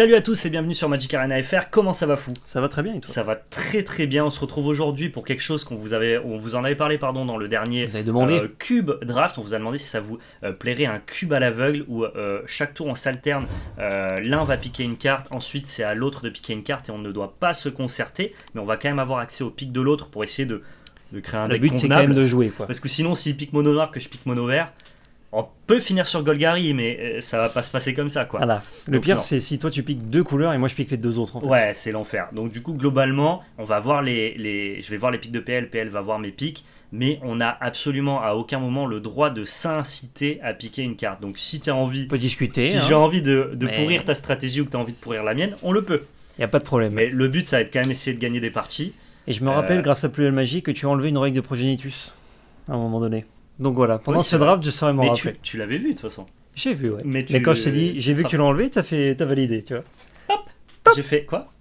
Salut à tous et bienvenue sur Magic Arena FR. Comment ça va fou? Ça va très bien et toi? Ça va très très bien. On se retrouve aujourd'hui pour quelque chose qu'on vous avait, on vous en avait parlé pardon dans le dernier Vous avez demandé euh, cube draft. On vous a demandé si ça vous euh, plairait un cube à l'aveugle où euh, chaque tour on s'alterne. L'un va piquer une carte, ensuite c'est à l'autre de piquer une carte et on ne doit pas se concerter, mais on va quand même avoir accès au pic de l'autre pour essayer de, de créer un Le deck but c'est quand même de jouer quoi. Parce que sinon, s'il pique mono noir, que je pique mono vert, on peut finir sur Golgari, mais euh, ça va pas se passer comme ça, quoi. Voilà. Le Donc, pire c'est si toi tu piques deux couleurs et moi je pique les deux autres en fait. Ouais, c'est l'enfer. Donc du coup, globalement, on va voir les, les, je vais voir les pics de PL, PL va voir mes pics, mais on n'a absolument à aucun moment le droit de s'inciter à piquer une carte. Donc si tu as envie, On peut discuter, si hein. j'ai envie de, de Mais- pourrir ta stratégie ou que tu as envie de pourrir la mienne, on le peut. y a pas de problème. Mais le but, ça va être quand même essayer de gagner des parties. Et je me rappelle Euh, grâce à Pluel Magie que tu as enlevé une règle de Progenitus à un moment donné. Donc voilà, pendant ce vrai. draft je saurais m'en Mais tu, rappeler. tu l'avais vu de toute façon. J'ai vu ouais. Mais quand je t'ai dit j'ai vu que tu l'as enlevé, t'as fait t'as validé, tu vois. J'ai fait quoi?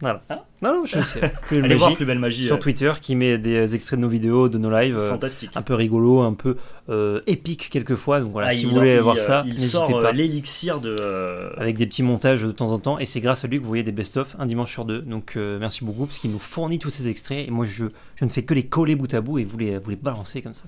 Voilà. Ah. Non non, je sais. Pluel Allez voir Magie plus belle magie. sur euh, Twitter qui met des euh, extraits de nos vidéos, de nos lives. euh, fantastique. un peu rigolo, un peu euh, épique quelquefois. Donc voilà, Ah, si il- vous voulez il, voir euh, ça, il sort pas. l'élixir de. euh, avec des petits montages de temps en temps et c'est grâce à lui que vous voyez des best-of un dimanche sur deux donc merci beaucoup parce qu'il nous fournit tous ces extraits et moi je, je ne fais que les coller bout à bout et vous les, vous les balancer comme ça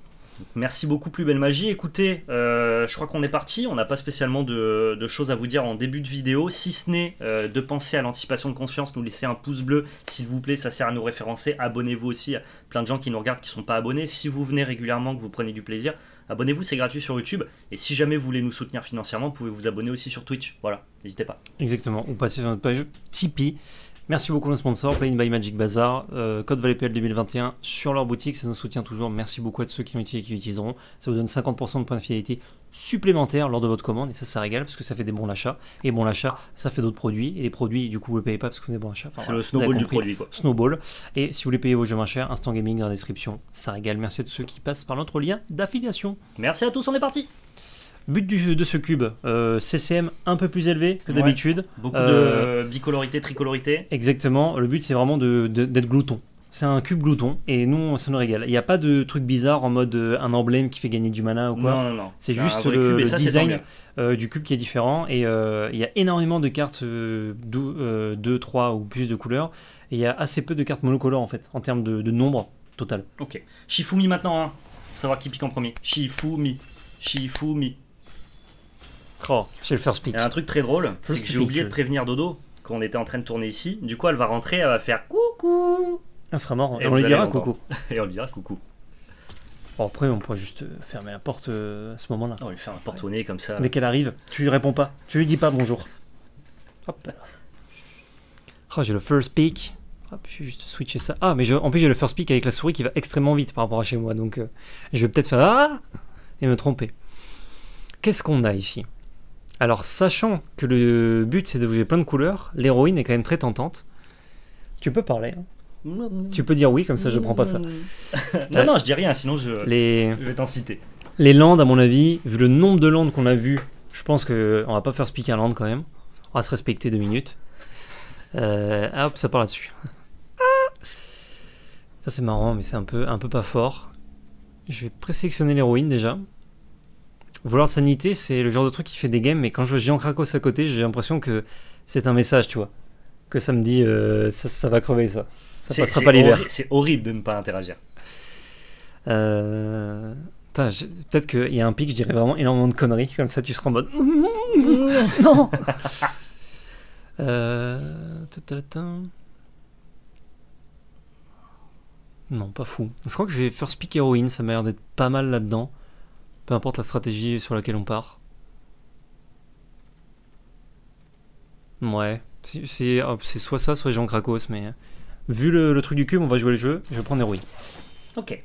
Merci beaucoup, plus belle magie. Écoutez, euh, je crois qu'on est parti. On n'a pas spécialement de, choses à vous dire en début de vidéo, si ce n'est euh, de penser à l'anticipation de conscience, nous laisser un pouce bleu, s'il vous plaît, ça sert à nous référencer. Abonnez-vous aussi. Il plein de gens qui nous regardent qui ne sont pas abonnés. Si vous venez régulièrement, que vous prenez du plaisir, abonnez-vous, c'est gratuit sur YouTube. Et si jamais vous voulez nous soutenir financièrement, vous pouvez vous abonner aussi sur Twitch. Voilà, n'hésitez pas. exactement ou passer sur notre page Tipeee merci beaucoup nos sponsors Play by Magic Bazaar euh, code ValetPL 2021 sur leur boutique ça nous soutient toujours merci beaucoup à tous ceux qui l'ont utilisé et qui l'utiliseront ça vous donne 50% de points de fidélité supplémentaires lors de votre commande et ça ça régale parce que ça fait des bons d'achat et bon l'achat ça fait d'autres produits et les produits du coup vous ne payez pas parce que vous avez bons achats Enfin, C'est voilà, le snowball du produit, quoi. Snowball. Et si vous voulez payer vos jeux moins chers, Instant Gaming dans la description, ça régale. Merci à tous ceux qui passent par notre lien d'affiliation. Merci à tous, on est parti. But du- de ce cube, euh, CCM un peu plus élevé que Ouais. d'habitude. Beaucoup Euh, de bicolorité, tricolorité. Exactement, le but c'est vraiment de- de- d'être glouton. C'est un cube glouton et nous ça nous régale. Il n'y a pas de truc bizarre en mode euh, un emblème qui fait gagner du mana ou quoi. Non, non, non. C'est Un juste le, cube, ça, design euh, du cube qui est différent et il y a énormément de cartes 2, 3 ou plus de couleurs et il y a assez peu de cartes monocolores en fait en termes de, de nombre total. Ok. Shifumi maintenant, hein. Faut savoir qui pique en premier. Shifumi. Shifumi. Oh, c'est le first pick. Il y a un truc très drôle, c'est que j'ai oublié pick. de prévenir Dodo quand on était en train de tourner ici. Du coup, elle va rentrer, elle va faire coucou. Elle sera mort. Et on lui dira coucou. Et on lui dira coucou. Bon, après, on pourrait juste fermer la porte euh, à ce moment-là. On va lui faire un porte au nez comme ça. Dès qu'elle arrive, tu lui réponds pas. Tu lui dis pas bonjour. Hop. Oh, j'ai le first pick. Hop, je vais juste switcher ça. Ah, mais je- en plus, j'ai le first pick avec la souris qui va extrêmement vite par rapport à chez moi. Donc, euh, je vais peut-être faire Ah et me tromper. Qu'est-ce qu'on a ici? Alors, sachant que le but c'est de jouer plein de couleurs, l'héroïne est quand même très tentante. Tu peux parler. hein. Tu peux dire oui, comme ça je prends pas ça. non, non, je dis rien, sinon je, Les, je vais t'en citer. Les landes, à mon avis, vu le nombre de landes qu'on a vu, je pense que on va pas faire speak un land quand même. On va se respecter deux minutes. Euh, ah, hop, ça part là-dessus. Ah ça c'est marrant, mais c'est un peu, un peu pas fort. Je vais présélectionner l'héroïne déjà. Vouloir de sanité, c'est le genre de truc qui fait des games, mais quand je vois Géant Krakos à côté, j'ai l'impression que c'est un message, tu vois. Que ça me dit, euh, ça, ça va crever ça. Ça passera pas l'hiver. C'est horrible de ne pas interagir. Euh... Peut-être qu'il y a un pic, je dirais vraiment énormément de conneries, comme ça tu seras en mode non. euh... Non, pas fou. Je crois que je vais first pick héroïne, ça m'a l'air d'être pas mal là-dedans. Peu importe la stratégie sur laquelle on part. Ouais, c'est soit ça, soit Jean Krakos, mais euh, vu le, le truc du cube, on va jouer le jeu, je vais prendre héroïne. Ok.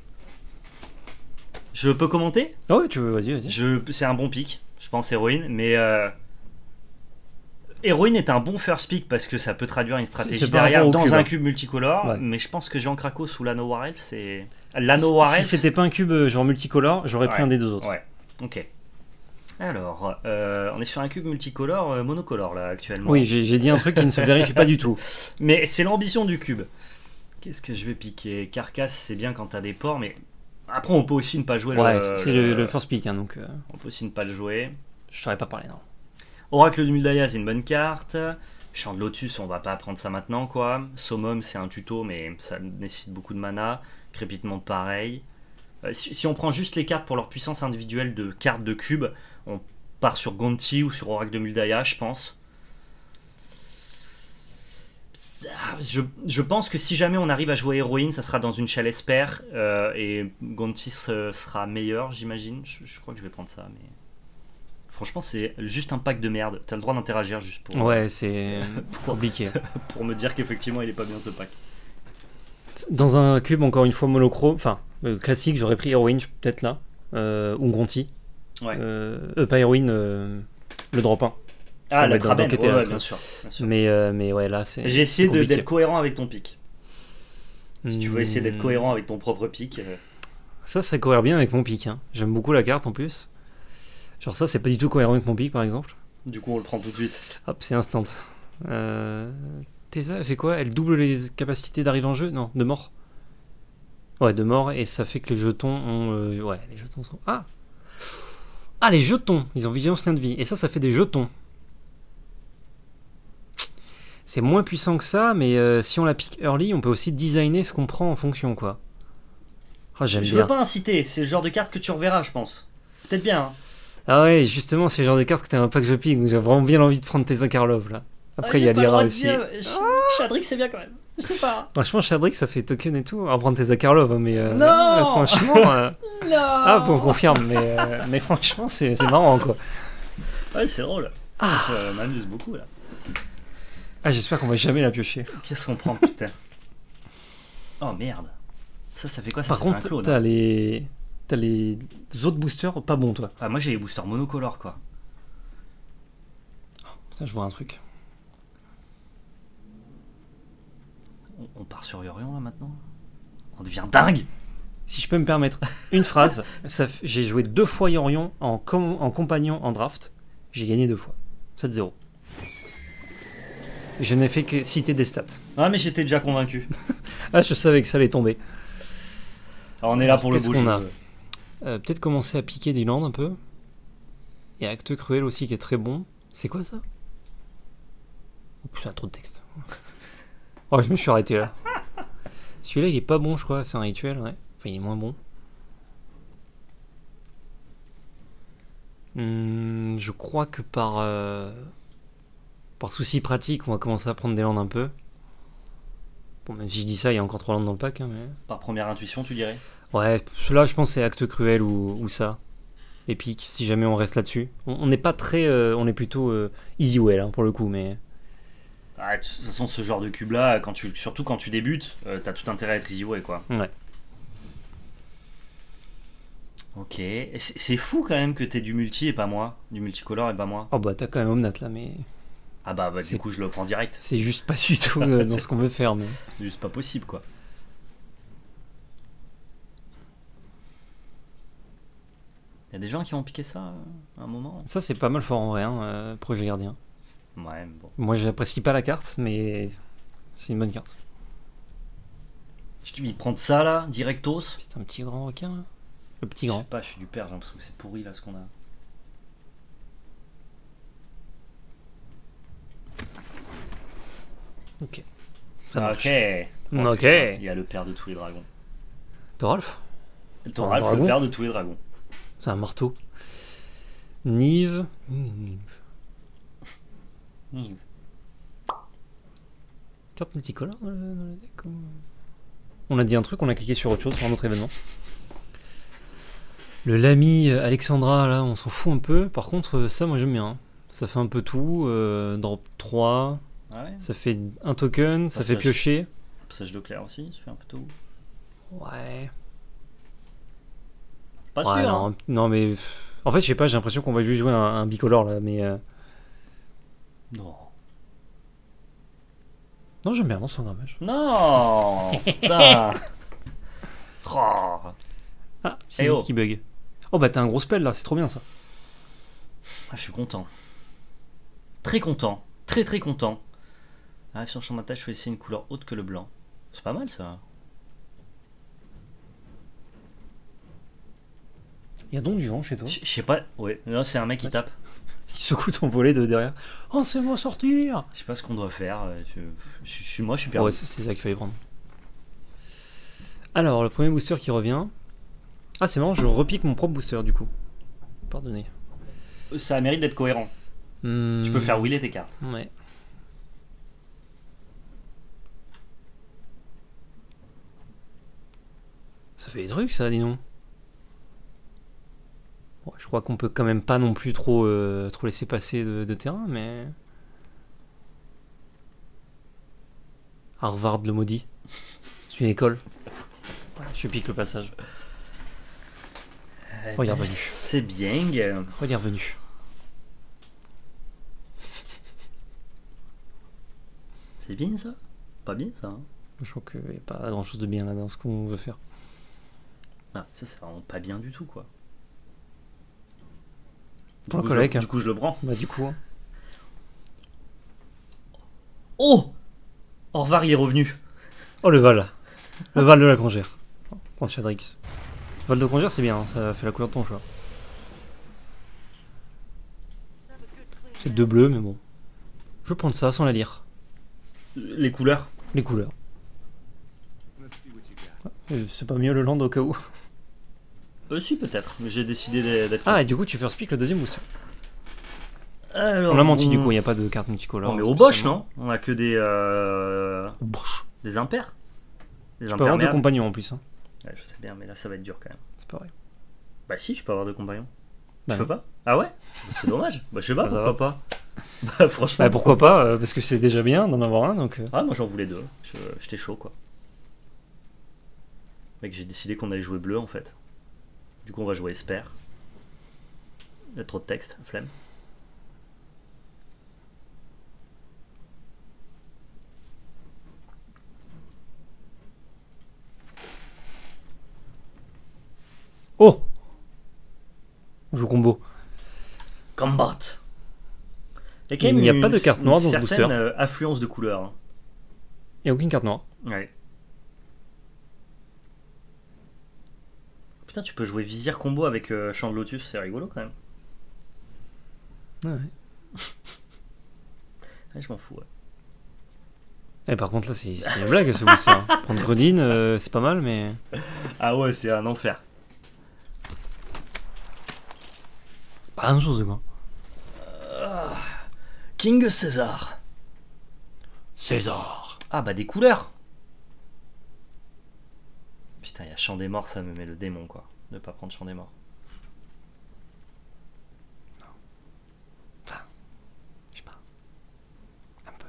Je peux commenter? Ah ouais, tu veux, vas-y, vas-y. C'est un bon pick, je pense, héroïne, mais. euh, Héroïne est un bon first pick parce que ça peut traduire une stratégie derrière dans cube, un hein. cube multicolore, Ouais. mais je pense que Jean Krakos ou War Elf, c'est. Lano War Si c'était pas un cube euh, genre multicolore, j'aurais pris un des deux autres. Ouais, ok. Alors, euh, on est sur un cube multicolore, euh, monocolore là actuellement. Oui, j'ai dit un truc qui ne se vérifie pas du tout. Mais c'est l'ambition du cube. Qu'est-ce que je vais piquer? Carcasse, c'est bien quand t'as des ports, mais après on peut aussi ne pas jouer Ouais, le. c'est c'est le, le first pick, hein, donc euh, On peut aussi ne pas le jouer. je saurais pas parler, non. Oracle du Mildaya, c'est une bonne carte. Champ de Lotus, on va pas apprendre ça maintenant, quoi. Summum, c'est un tuto, mais ça nécessite beaucoup de mana. Crépitement, pareil. Euh, si, si on prend juste les cartes pour leur puissance individuelle de cartes de cube, on part sur Gonti ou sur Oracle de Muldaya, je pense. Je, je pense que si jamais on arrive à jouer héroïne, ça sera dans une Shell Esper euh, et Gonti se- sera meilleur, j'imagine. Je, je crois que je vais prendre ça, mais. Franchement, c'est juste un pack de merde. T'as le droit d'interagir juste pour, Ouais, c'est pour, compliqué. pour me dire qu'effectivement il est pas bien ce pack. Dans un cube, encore une fois, monochrome, enfin, euh, classique, j'aurais pris Héroïne, peut-être là, euh, ou Gonti. Ouais. Euh, euh, pas Héroïne, euh, le drop 1. Ah, la Traben, ouais, ouais, bien sûr. bien sûr. Mais, mais ouais, là, c'est. J'ai essayé d'être cohérent avec ton pic. Si tu veux essayer d'être Hmm. cohérent avec ton propre pic, Ça, ça cohère bien avec mon pic. hein. J'aime beaucoup la carte en plus. Genre, ça, c'est pas du tout cohérent avec mon pic, par exemple. du coup on le prend tout de suite. Hop, c'est instant. Euh... Tesa, elle fait quoi? Elle double les capacités d'arrivée en jeu? Non, de mort. Ouais, de mort, et ça fait que les jetons ont. euh, Ouais, les jetons sont. Ah Ah, les jetons Ils ont vigilance lien de vie. Et ça, ça fait des jetons. C'est moins puissant que ça, mais euh, si on la pique early, on peut aussi designer ce qu'on prend en fonction, quoi. Ah, j'aime Je bien. veux pas inciter, c'est le genre de carte que tu reverras, je pense. Peut-être bien. hein. Ah ouais, justement, c'est le genre de carte que t'as un pack je pique, donc j'ai vraiment bien envie de prendre Tessa Karlov, là. Après, il y a Ah, Lyra aussi. dire, Ch- Chadrick c'est bien quand même. Je sais pas. Franchement, Shadrick, ça fait token et tout. On va prendre tes Zakarlov, hein, mais. euh, Non euh, Franchement. euh, Non Ah, faut qu'on confirme, mais, euh, mais franchement, c'est c'est marrant, quoi. Ouais, c'est drôle. Ah. Je m'amuse beaucoup là. Ah, j'espère qu'on va jamais la piocher. Qu'est-ce qu'on prend, putain Oh merde. Ça, ça fait quoi ça Par ça contre, t'as les. T'as les autres boosters pas bons, toi. Ah, moi j'ai les boosters monocolores quoi. Ça, je vois un truc. On, on part sur Yorion là maintenant On devient dingue Si je peux me permettre une phrase, j'ai joué deux fois Yorion en, com- en compagnon en draft. J'ai gagné deux fois. 7-0. Et je n'ai fait que citer des stats. Ah, mais j'étais déjà convaincu. Ah, je savais que ça allait tomber. Alors, on est là pour le a Euh, Peut-être commencer à piquer du land un peu. Il y a Acte Cruel aussi qui est très bon. C'est quoi ça? Oh putain, trop de texte. Oh, je me suis arrêté là. Celui-là, il est pas bon, je crois. C'est un rituel, ouais. Enfin, il est moins bon. Hmm, je crois que par, euh, par souci pratique, on va commencer à prendre des landes un peu. Bon, même si je dis ça, il y a encore trois landes dans le pack. hein, mais... Par première intuition, tu dirais? Ouais, celui-là, je pense, c'est Acte Cruel ou, ou ça. Épique, si jamais on reste là-dessus. On n'est pas très. euh, on est plutôt euh, easy way, là, pour le coup, mais. Ah, de toute façon, ce genre de cube là, quand tu, surtout quand tu débutes, euh, t'as tout intérêt à être easy way quoi. Ouais. Ok. C'est fou quand même que t'aies du multi et pas moi. Du multicolore et pas moi. Oh bah, t'as quand même Omnat là, mais. Ah bah, bah du coup, je le prends direct. C'est juste pas du tout euh, dans ce qu'on veut faire, mais. C'est juste pas possible quoi. Y a des gens qui ont piqué ça euh, à un moment? Ça, c'est pas mal fort en vrai, hein, euh, Projet Gardien. Ouais, bon. Moi, j'apprécie pas la carte, mais. C'est une bonne carte. Je te dis, prendre ça là, directos. C'est un petit grand requin, là Le petit Je grand. sais pas, je suis du père, j'ai l'impression que c'est pourri là ce qu'on a. Ok. Ça marche. Ok. Oh, Ok. putain, Il y a le père de tous les dragons. Thorolf Thoralf, dragon le père de tous les dragons. C'est un marteau. Nive. Nive. Hmm. Carte multicolore dans le, dans le deck ou- On a dit un truc, on a cliqué sur autre chose, sur un autre événement. Le Lamy euh, Alexandra, là, on s'en fout un peu. Par contre, euh, ça, moi j'aime bien. hein. Ça fait un peu tout. euh, drop 3, Ah ouais ça fait un token, ça fait piocher. Passage de clair aussi, ça fait un peu tout. Ouais. Pas Ouais, sûr. non, hein. non, mais. En fait, je sais pas, j'ai l'impression qu'on va juste jouer un, un bicolore là, mais. euh, Non. Non, j'aime bien, non, c'est un dommage. Non Putain Oh. Ah, c'est Eh une oh. qui bug. Oh bah t'as un gros spell là, c'est trop bien ça. Ah, je suis content. Très content. Très très content. Ah, sur le champ vais essayer une couleur autre que le blanc. C'est pas mal ça. Il y a donc du vent chez toi Je je sais pas. Ouais, non, c'est un mec qui tape. Il secoue ton volet de derrière. Oh, c'est moi sortir Je sais pas ce qu'on doit faire. euh, Je, je- je suis moi, je suis perdu. Ouais, c'est ça qu'il fallait prendre. Alors, le premier booster qui revient. Ah, c'est marrant, je repique mon propre booster du coup. Pardonnez. Ça mérite d'être cohérent. Hmm, Tu peux faire wheeler tes cartes. Ouais. Ça fait des trucs ça, dis donc. Bon, je crois qu'on peut quand même pas non plus trop, euh, trop laisser passer de, de terrain, mais. Harvard le maudit. C'est une école. Voilà, je pique le passage. Oh, il est revenu. C'est bien. euh, Oh, il est revenu. C'est bien ça? Pas bien ça hein? Je crois qu'il n'y a pas grand chose de bien là dans ce qu'on veut faire. Ah, ça c'est vraiment pas bien du tout quoi. Du Pour le coup, je- collègue. Du coup, je le prends. Bah, du coup. hein. Oh Orvar il est revenu. Oh le Val. Le Val de la Congère. Prends Shadrix. Val de Congère c'est bien, hein, ça fait la couleur de ton choix. C'est deux bleus mais bon. Je vais prendre ça sans la lire. Les couleurs? Les couleurs. Euh, C'est pas mieux le land au cas où. Euh, si peut-être, mais j'ai décidé d'être. Ah et du coup tu first pick le deuxième booster. Alors, On l'a menti du coup, il n'y a pas de carte multicolore. On est au bosch, non? On a que des. Euh... Bosch. Des impairs Des Tu peux avoir deux compagnons en plus. Hein. Ouais, je sais bien, mais là ça va être dur quand même. C'est pas vrai. Bah si, je peux avoir deux compagnons. Bah tu non. peux pas? Ah ouais? C'est dommage. Bah je sais pas, Bah, ça pourquoi pas. Bah franchement. Bah pourquoi pas, euh, parce que c'est déjà bien d'en avoir un donc. euh. Ah moi j'en voulais deux. Je- J'étais chaud quoi. Mec, j'ai décidé qu'on allait jouer bleu en fait. Du coup on va jouer Esper. Il y a trop de texte, flemme. Oh On joue combo. Combat Il y a Il n'y a une- pas de carte noire dans ce une booster. certaine euh, affluence de couleurs. Il n'y a aucune carte noire. Ouais. Putain, tu peux jouer vizir combo avec euh, Champ de Lotus, c'est rigolo quand même. Ouais. Ouais, je m'en fous. ouais. Et par contre là c'est une blague ce booster. hein. Prendre Gredin euh, c'est pas mal mais. Ah ouais, c'est un enfer. Pas grand chose quoi. King César. César Ah bah des couleurs. Putain, il y a Chant des Morts, ça me met le démon quoi. De pas prendre Chant des Morts. Je sais pas. Un peu.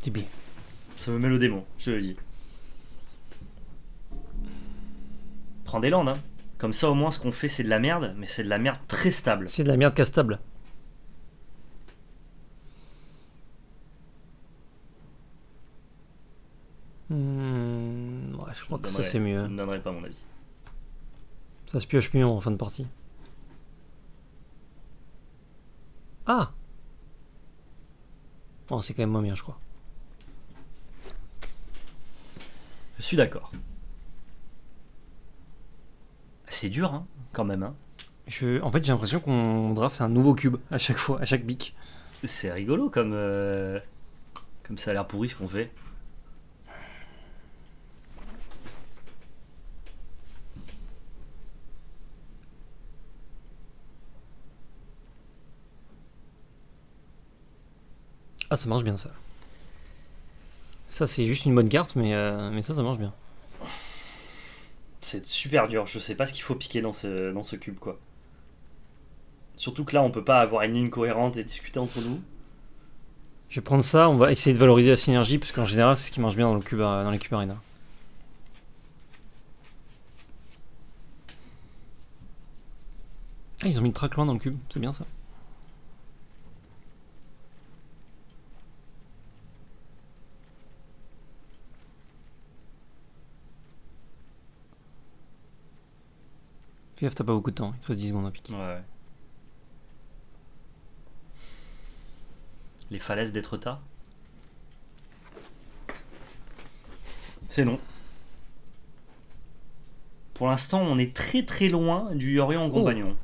C'est bien. Ça me met le démon, je le dis. Prends des landes, hein. Comme ça, au moins, ce qu'on fait, c'est de la merde, mais c'est de la merde très stable. C'est de la merde castable. Hmm, ouais, je crois que ça c'est mieux. Je ne donnerai pas mon avis. Ça se pioche mieux en fin de partie. Ah Oh, c'est quand même moins bien, je crois. Je suis d'accord. C'est dur, hein, quand même. Hein. Je... En fait, j'ai l'impression qu'on draft un nouveau cube à chaque fois, à chaque bic. C'est rigolo comme, euh, comme ça a l'air pourri ce qu'on fait. Ah, ça marche bien ça. Ça, c'est juste une bonne carte, mais, euh, mais ça, ça marche bien. C'est super dur, je sais pas ce qu'il faut piquer dans ce, dans ce cube, quoi. Surtout que là, on peut pas avoir une ligne cohérente et discuter entre nous. Je vais prendre ça, on va essayer de valoriser la synergie, parce qu'en général, c'est ce qui marche bien dans, le cube, dans les cubes arena. Ah, ils ont mis le track loin dans le cube, c'est bien ça. Fais gaffe, t'as pas beaucoup de temps, il te reste 10 secondes à piquer. Ouais. Les falaises d'Etretat C'est non. Pour l'instant, on est très très loin du Yorion en compagnon.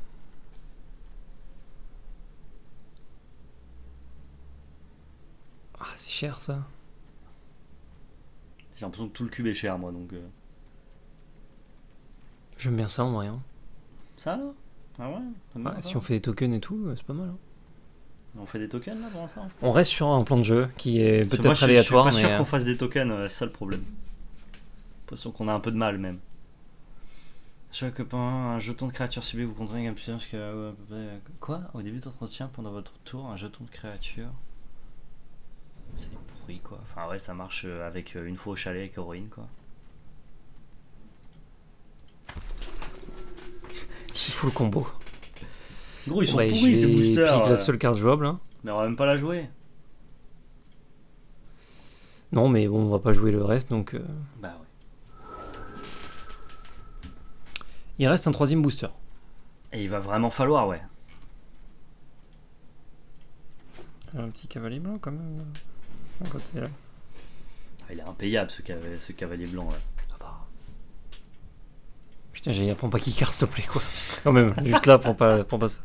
Ah, c'est cher ça. J'ai l'impression que tout le cube est cher, moi, donc... euh. J'aime bien ça en vrai. hein. Ça, là Ah ouais, ça si on fait des tokens et tout, c'est pas mal. hein. On fait des tokens, là, pour l'instant On reste sur un plan de jeu qui est que peut-être aléatoire, Je suis pas mais sûr euh, qu'on fasse des tokens, euh, c'est ça le problème. J'ai l'impression qu'on a un peu de mal, même. Chaque copain, un jeton de créature ciblée, vous compterez un près, euh, Quoi Au début de votre entretien, pendant votre tour, un jeton de créature... C'est pourri, quoi. Enfin, ouais, ça marche euh, avec une fois au chalet avec héroïne, quoi. Il faut le combo. Gros, ils sont bah, pourris, ces boosters. euh. la seule carte jouable. hein. Mais on va même pas la jouer. Non, mais bon, on va pas jouer le reste, donc euh, Bah ouais. il reste un troisième booster. Et il va vraiment falloir, ouais. Un petit cavalier blanc quand même. Là. Ah, Il est impayable, ce, ce cavalier blanc, là. J'ai prends pas qui carte s'il te plaît quoi. Quand même, juste là, prends pas, prends pas ça.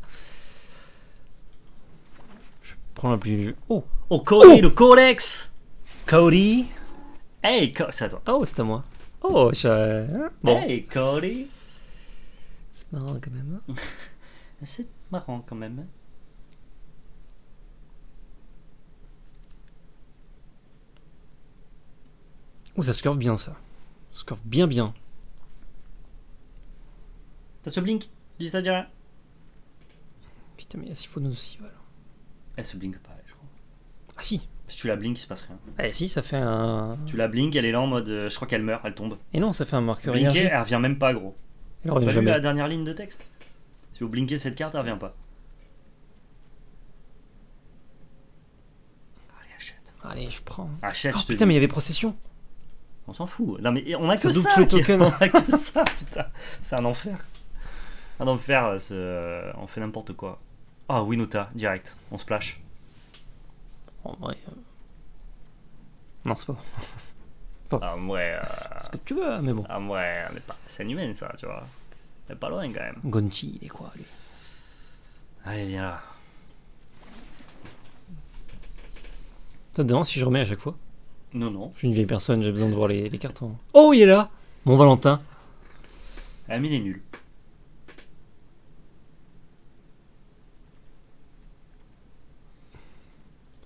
Je prends la plus. Oh, Oh, Cody, le Codex Cody. Hey, Co- c'est à toi. Oh, c'est à moi. Oh, j'ai. hein, Bon, Hey, Cody c'est marrant quand même. hein. C'est marrant, quand même. Oh, ça scurve bien ça. Ça scurve bien bien. Ça se blink Dis ça, dit rien. Putain, mais s'il faut nous aussi, voilà. Elle se blink pas, je crois. Ah si. Si tu la blink, il se passe rien. Eh si, ça fait un. Tu la blink, elle est là en mode. euh, je crois qu'elle meurt, elle tombe. Et non, ça fait un marqueur Blinker, énergie. elle revient même pas, gros. Elle T'as revient vu jamais. la dernière ligne de texte? Si vous blinkez cette carte, elle revient pas. Allez, achète. Allez, je prends. Achète, Oh, je te putain, dis. mais il y avait procession. On s'en fout. Non, mais on a Ça que double ça. qui- tokens, On a que ça, putain. C'est un enfer. Un enfer, euh, ce- on fait n'importe quoi. Ah, Winota, direct. On splash. En vrai. euh, Non, c'est pas bon. Ah, ouais. euh, ce que tu veux, mais bon. Ah, ouais, on est pas. C'est humaine, ça, tu vois. On est pas loin, quand même. Gonti, il est quoi lui? Allez, viens là. T'as dedans si je remets à chaque fois? Non, non. Je suis une vieille personne, j'ai besoin de voir les, les cartes. en- Oh, il est là Mon Valentin. Ami, il est nul.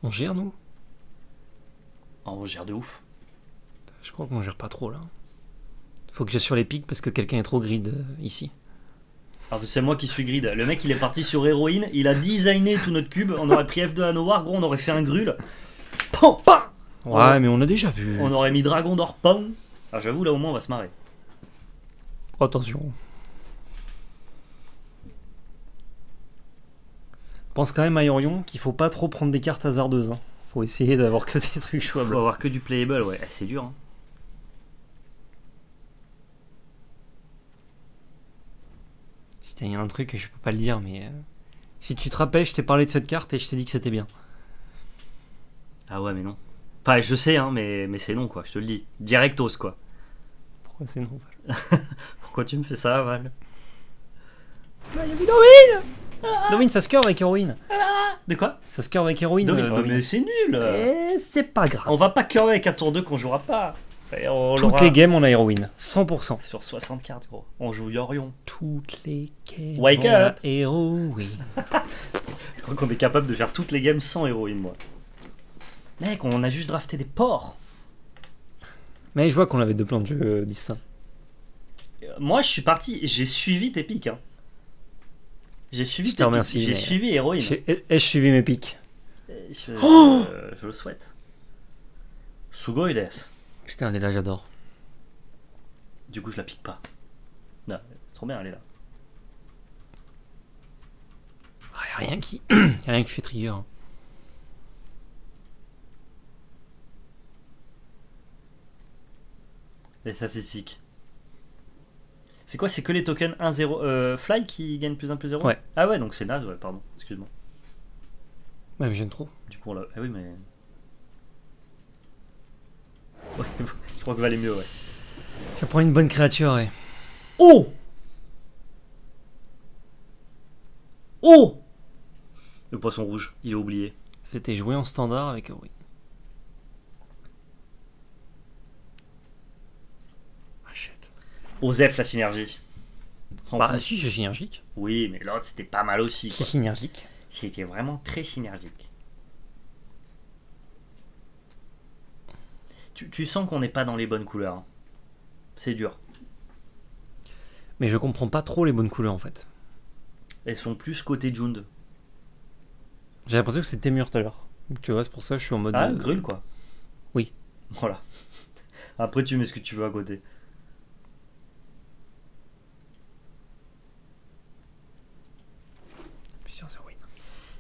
On gère, nous? Oh, on gère de ouf. Je crois qu'on gère pas trop là. Faut que j'assure les pics parce que quelqu'un est trop grid euh, ici. Ah, c'est moi qui suis grid. Le mec, il est parti sur héroïne. Il a designé tout notre cube. On aurait pris F2 à Noir. Gros, on aurait fait un grul. Pam, pam Ouais, mais on a déjà vu. On aurait mis Dragon d'or. Pam. Ah, j'avoue, là, au moins, on va se marrer. Attention. Pense quand même à Yorion qu'il faut pas trop prendre des cartes hasardeuses. Hein. Faut essayer d'avoir que des trucs Faut jouables. avoir que du playable, ouais. Eh, C'est dur, hein. Putain, il y a un truc que je peux pas le dire, mais. euh, Si tu te rappelles, je t'ai parlé de cette carte et je t'ai dit que c'était bien. Ah ouais, mais non. Enfin, je sais, hein, mais, mais c'est non, quoi. Je te le dis. Directos, quoi. Pourquoi c'est non Pourquoi tu me fais ça, Val? Dovin, ça se curve avec héroïne. De quoi? Ça se curve avec héroïne. Euh, non, mais c'est nul. Eh, c'est pas grave. On va pas curver avec un tour 2 qu'on jouera pas. On Toutes les games, on a héroïne. 100%. Sur 60 cartes, gros. On joue Yorion. Toutes les games. Wake on a up. Héroïne. Je crois qu'on est capable de faire toutes les games sans héroïne, moi. Mec, on a juste drafté des porcs. Mais je vois qu'on avait deux plans de jeu euh, distincts. Euh, Moi, je suis parti, j'ai suivi tes pics. Hein. J'ai suivi Je remercie, J'ai mais- suivi héroïne. J'ai- Ai-je suivi mes pics Euh, Je, Oh je- je le souhaite. Sugoides. Putain, elle est là, j'adore. Du coup, je la pique pas. Non, c'est trop bien, elle est là. Ah, y a rien qui, y a rien qui fait trigger. hein. Les statistiques. C'est quoi C'est que les tokens 1-0 euh, Fly qui gagnent plus 1 plus 0 Ouais. Ah ouais, donc c'est naze, ouais, pardon. Excuse-moi. Ouais, mais j'aime trop. Du coup, l'a. Ah oui, mais. Ouais, je crois que valait mieux, ouais. Je prends une bonne créature, ouais. Oh Oh Le poisson rouge, il est oublié. C'était joué en standard avec oui. Osef la synergie. Bah si, c'est synergique. Oui, mais l'autre c'était pas mal aussi. C'est synergique. C'était vraiment très synergique. Tu, tu sens qu'on n'est pas dans les bonnes couleurs. hein. C'est dur. Mais je comprends pas trop les bonnes couleurs en fait. Elles sont plus côté Jund. J'ai l'impression que c'était mûr tout à l'heure. Tu vois, c'est pour ça que je suis en mode. Ah, euh, grul quoi. Oui. Voilà. Après, tu mets ce que tu veux à côté.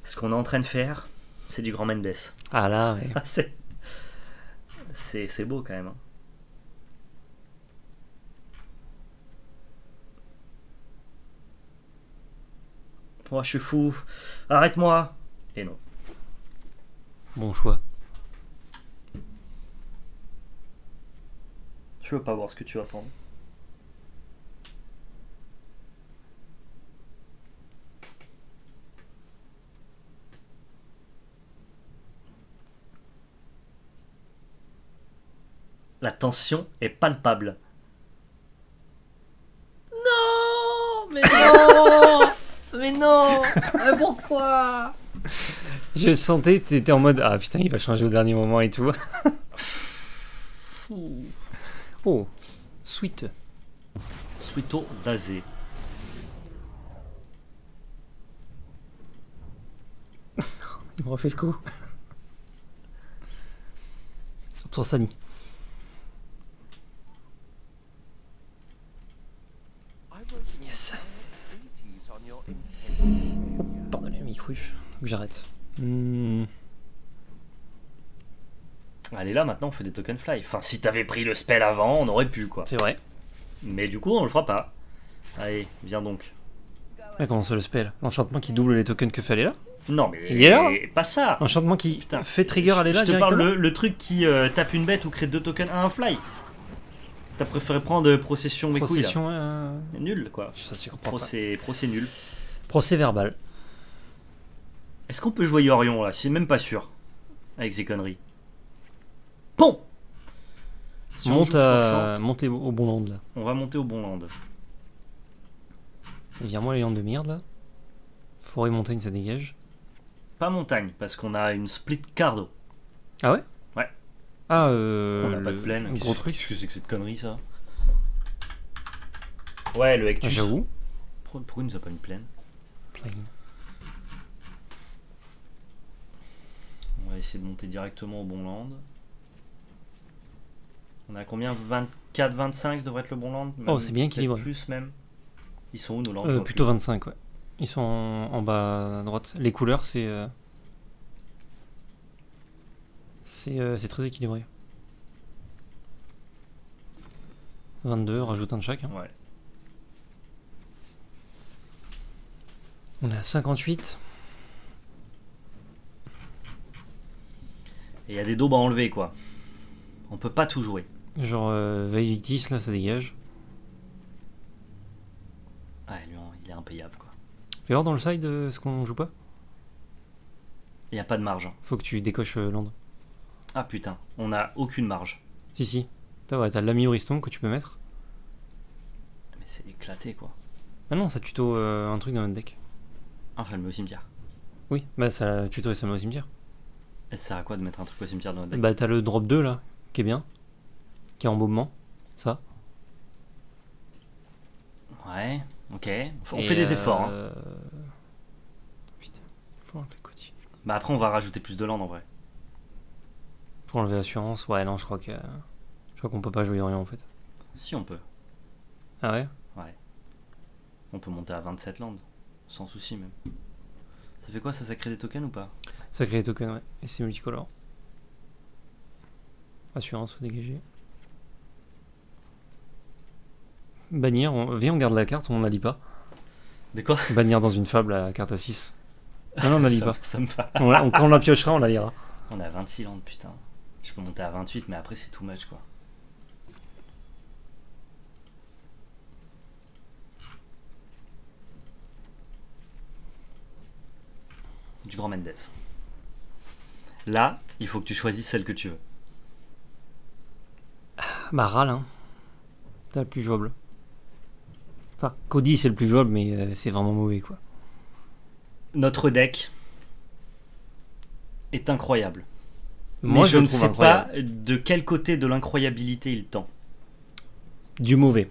Ce qu'on est en train de faire, c'est du grand Mendes. Ah là, ouais. Ah, c'est... c'est beau quand même. hein. Oh, je suis fou. Arrête-moi. Et non. bon choix. Je veux pas voir ce que tu vas prendre. La tension est palpable. Non Mais non Mais non Mais pourquoi? Je sentais que t'étais en mode Ah putain, il va changer au dernier moment et tout. oh, sweet. Suito d'Azé. Il me refait le coup. Pour Sani. Que j'arrête. Hmm, Allez là maintenant on fait des token fly. Enfin si t'avais pris le spell avant on aurait pu quoi. c'est vrai. Mais du coup on le fera pas. Allez viens donc. Ah, comment ça le spell? L'enchantement qui double les tokens que fait là? Non mais Il est là? pas ça. L'enchantement qui Putain. fait trigger aller là Je te parle le, le truc qui euh, tape une bête ou crée deux tokens à un fly. T'as préféré prendre euh, procession mes couilles là. Procession, euh, Nul quoi. Ça, je comprends Pro pas. c'est pro, c'est nul. Procès verbal. Est-ce qu'on peut jouer Orion là? C'est même pas sûr. Avec ces conneries. Bon Si on Monte joue à... 60, Montez au bon land là. on va monter au bon land. Et Vire-moi les landes de merde là. Forêt montagne, ça dégage. Pas montagne parce qu'on a une split cardo. Ah ouais? Ouais. Ah, euh. on n'a pas de le plaine. Gros truc. Qu'est-ce que c'est que cette connerie ça? Ouais, le Ah, Hectus. J'avoue. Pourquoi, pourquoi il nous a pas une plaine? Plaine. Va essayer de monter directement au bon land. On a combien? 24, 25 ça devrait être le bon land? Oh, c'est bien équilibré. Plus même. Ils sont où nos lands Euh, plutôt plus. 25, ouais. Ils sont en, bas à droite. Les couleurs, c'est. euh, C'est euh, c'est très équilibré. 22, rajoute un de chaque. hein. Ouais. On est à 58. Et il y a des daubes à enlever quoi. On peut pas tout jouer. Genre euh, Veille Victis, là, ça dégage. Ouais, lui, on- il est impayable quoi. Fais voir dans le side euh, ce qu'on joue pas. Il n'y a pas de marge. Faut que tu décoches euh, land. Ah putain, on a aucune marge. Si, si. T'as ouais, t'as l'ami Horiston que tu peux mettre. Mais c'est éclaté quoi. Ah non, ça tuto euh, un truc dans notre deck. Enfin, le met au cimetière. Oui, bah ça tuto et ça met au cimetière. Ça sert à quoi de mettre un truc au cimetière dans notre deck Bah t'as le drop 2 là, qui est bien. Qui est en mouvement. Ça. Ouais, ok. On Et, fait des efforts. hein. euh, Putain, faut enlever Coty. Bah après, on va rajouter plus de land en vrai. Faut enlever assurance. Ouais, non, je crois que. Je crois qu'on peut pas jouer rien en fait. Si on peut. Ah ouais? On peut monter à 27 land. Sans souci même. Ça fait quoi ça, ça crée des tokens ou pas? Ça crée des ouais. Et c'est multicolore. Assurance, faut dégager. Bannir, on... viens, on garde la carte, on la lit pas. De quoi? Bannir dans une fable, la carte à 6. Ah non, on la lit pas. Ça me on, quand on la piochera, on la lira. On a 26 landes, putain. Je peux monter à 28, mais après, c'est too much, quoi. du grand Mendes. Là, il faut que tu choisisses celle que tu veux. Bah, Ral, hein. C'est le plus jouable. Enfin, Cody, c'est le plus jouable, mais euh, c'est vraiment mauvais, quoi. Notre deck est incroyable. Moi, mais je ne sais incroyable. pas de quel côté de l'incroyabilité il tend. Du mauvais.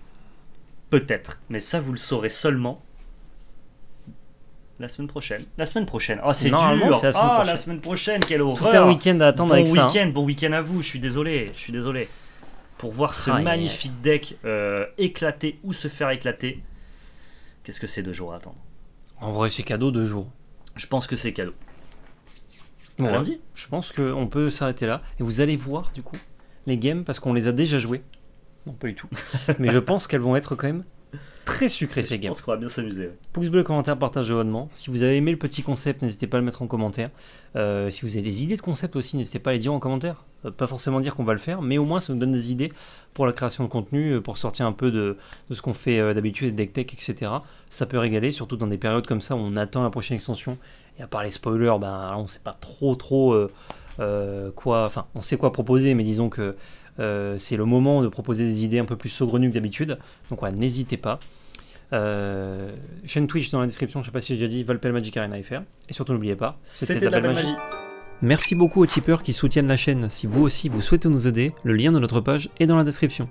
Peut-être. Mais ça, vous le saurez seulement la semaine prochaine. La semaine prochaine. Oh, c'est dur. c'est la semaine Ah, prochaine. la semaine prochaine, quelle Tout horreur. un week-end à attendre bon avec ça. hein. week-end, bon week-end à vous. Je suis désolé. Je suis désolé. Pour voir ce Aïe, aïe, magnifique deck euh, éclater ou se faire éclater. Qu'est-ce que c'est deux jours à attendre? En vrai, c'est cadeau deux jours. Je pense que c'est cadeau. Ouais. Lundi? Je pense qu'on peut s'arrêter là. Et vous allez voir, du coup, les games, parce qu'on les a déjà joués. Non, pas du tout. Mais je pense qu'elles vont être quand même très sucrées, ces Je games. pense qu'on va bien s'amuser. Pouce bleu, commentaire, partage abonnement. Si vous avez aimé le petit concept, n'hésitez pas à le mettre en commentaire. Euh, si vous avez des idées de concept aussi, n'hésitez pas à les dire en commentaire. Euh, pas forcément dire qu'on va le faire, mais au moins ça nous donne des idées pour la création de contenu, euh, pour sortir un peu de, de ce qu'on fait d'habitude, deck tech, etc. Ça peut régaler, surtout dans des périodes comme ça où on attend la prochaine extension. Et à part les spoilers, ben, on sait pas trop trop euh, quoi. Enfin, on sait quoi proposer, mais disons que euh, c'est le moment de proposer des idées un peu plus saugrenues que d'habitude. Donc voilà, n'hésitez pas. Euh, chaîne Twitch dans la description, je sais pas si j'ai déjà dit, Valpel Magic Arena FR. Et surtout n'oubliez pas, C'était de la belle magie. Merci beaucoup aux tipeurs qui soutiennent la chaîne. Si vous aussi vous souhaitez nous aider, le lien de notre page est dans la description.